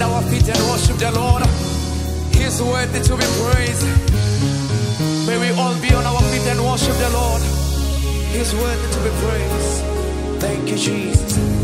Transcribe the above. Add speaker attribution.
Speaker 1: at our feet and worship the Lord. He's worthy to be praised. May we all be on our feet and worship the Lord. He's worthy to be praised. Thank you, Jesus.